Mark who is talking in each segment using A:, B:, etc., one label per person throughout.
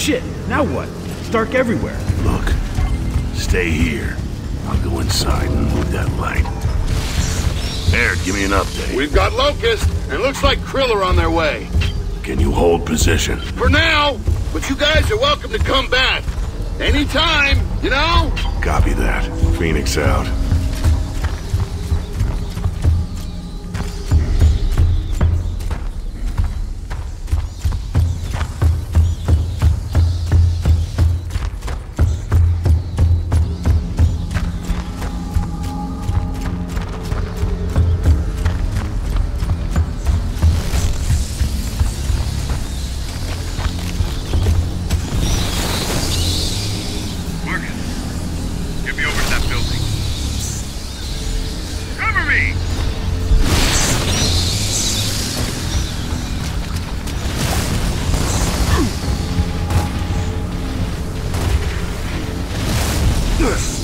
A: Shit, now what? It's dark everywhere.
B: Look, stay here. I'll go inside and move that light. Baird, give me an update.
C: We've got Locust, and looks like Kryll are on their way.
B: Can you hold position?
C: For now, but you guys are welcome to come back. Anytime, you know?
B: Copy that. Fenix out.
D: All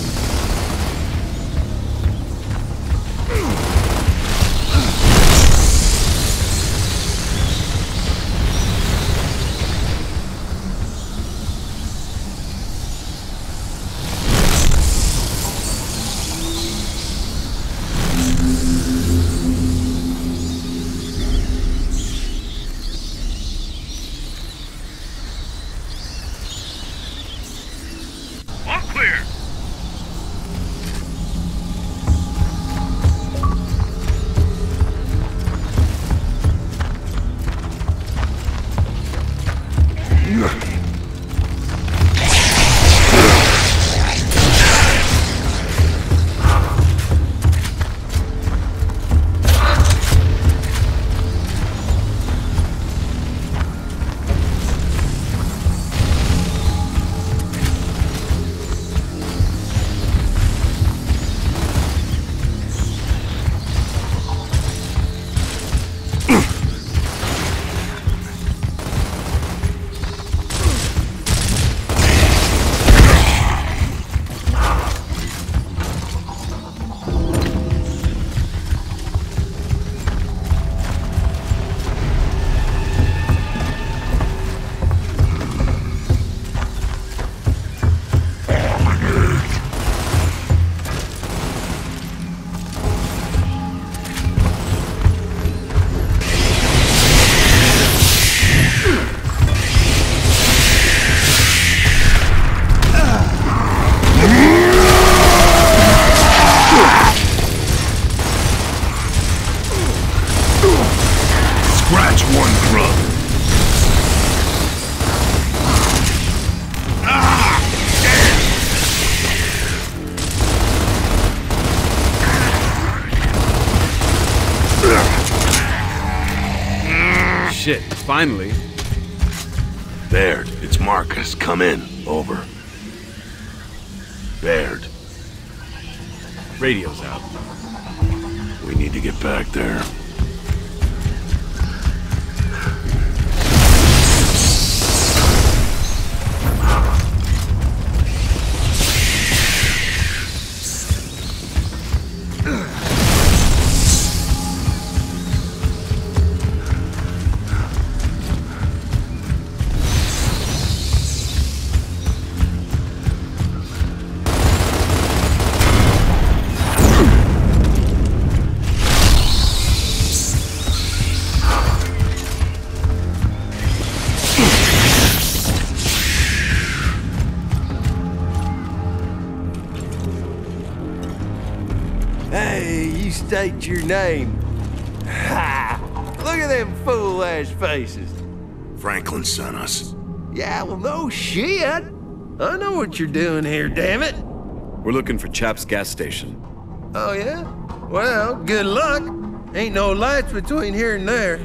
A: finally.
B: Baird, it's Marcus. Come in. Over. Baird,
A: Radio's out.
B: we need to get back there.
E: State your name. Ha! Look at them fool ass faces.
B: Franklin sent us.
E: Yeah, well, no shit. I know what you're doing here, damn it.
F: We're looking for Chap's gas station.
E: Oh, yeah? Well, good luck. Ain't no lights between here and there.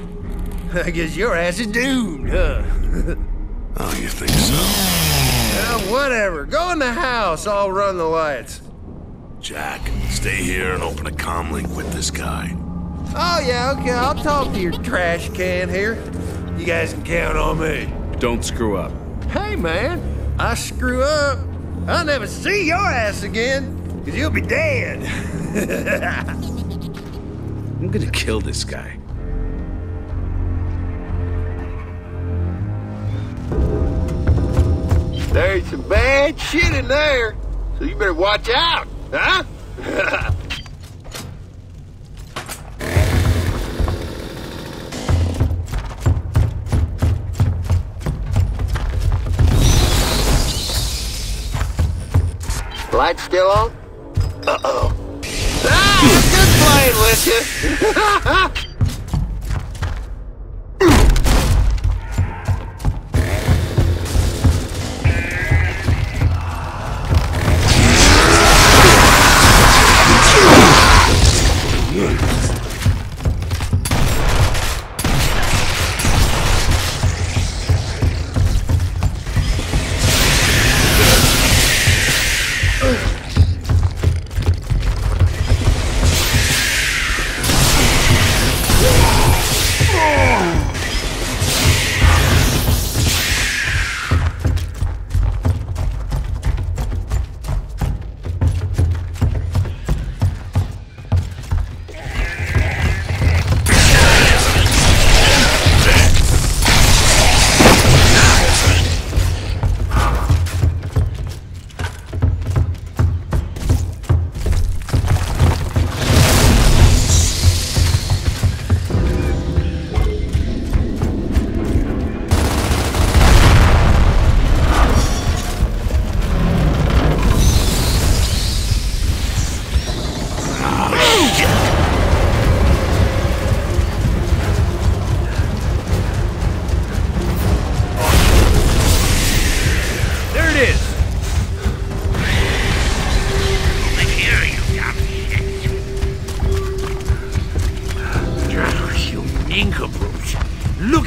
E: I guess your ass is doomed, huh?
B: Oh, you think so?
E: well, whatever. Go in the house. I'll run the lights.
B: Jack, stay here and open a comm link with this guy.
E: Oh, yeah, okay. I'll talk to your trash can here. You guys can count on me.
F: Don't screw up.
E: Hey, man, I screw up. I'll never see your ass again, because you'll be dead.
F: I'm gonna kill this guy.
E: There's some bad shit in there, so you better watch out, huh? Lights still on? Uh-oh. Ah, just playing with you.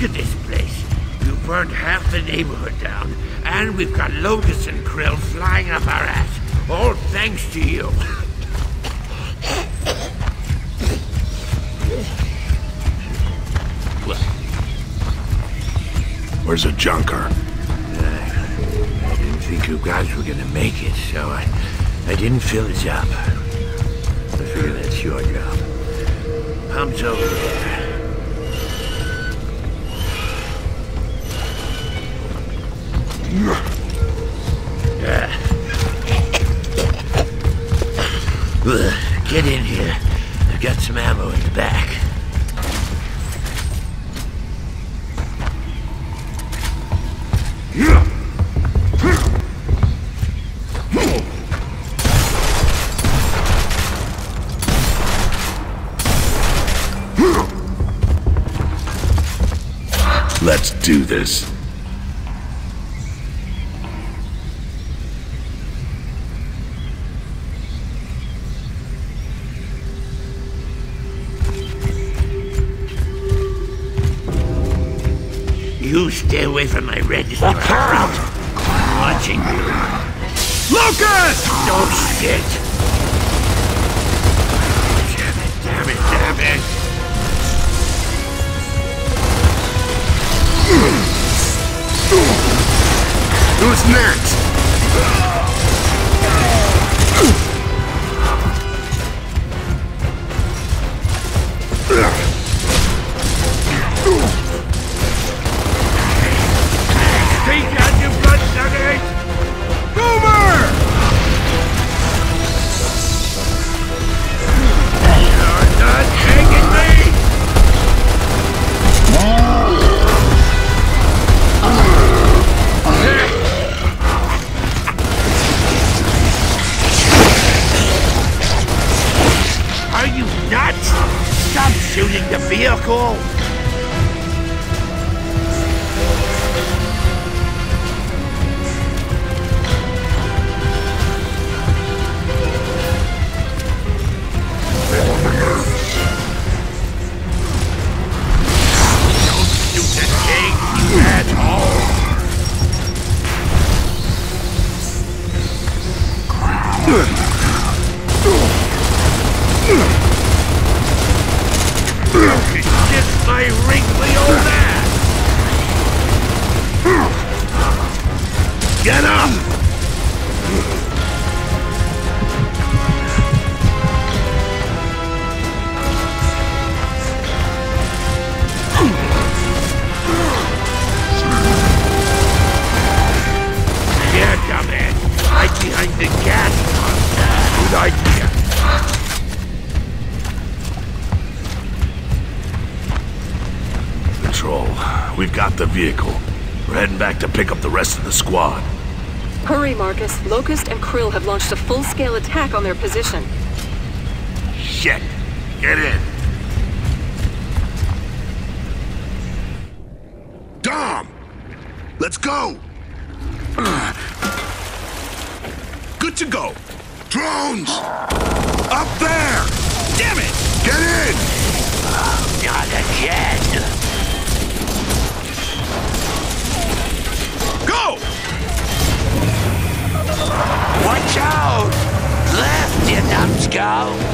G: At this place. You burned half the neighborhood down, and we've got locusts and Kryll flying up our ass. All thanks to you.
B: Where's the junker?
G: Uh, I didn't think you guys were gonna make it, so I, I didn't fill it up. I figure that's your job. Pump's over there. Get in here. I've got some ammo in the back.
B: Let's do this.
G: You stay away from my register. I'm watching you.
A: Locust!
G: Oh, shit. Damn it, damn it, damn it.
B: Who's next? Got the vehicle. We're heading back to pick up the rest of the squad.
H: Hurry, Marcus. Locust and Kryll have launched a full-scale attack on their position.
B: Shit! Get in!
C: Dom! Let's go! Good to go. Drones! Up there! Damn it! Get in!
G: Not again. Left,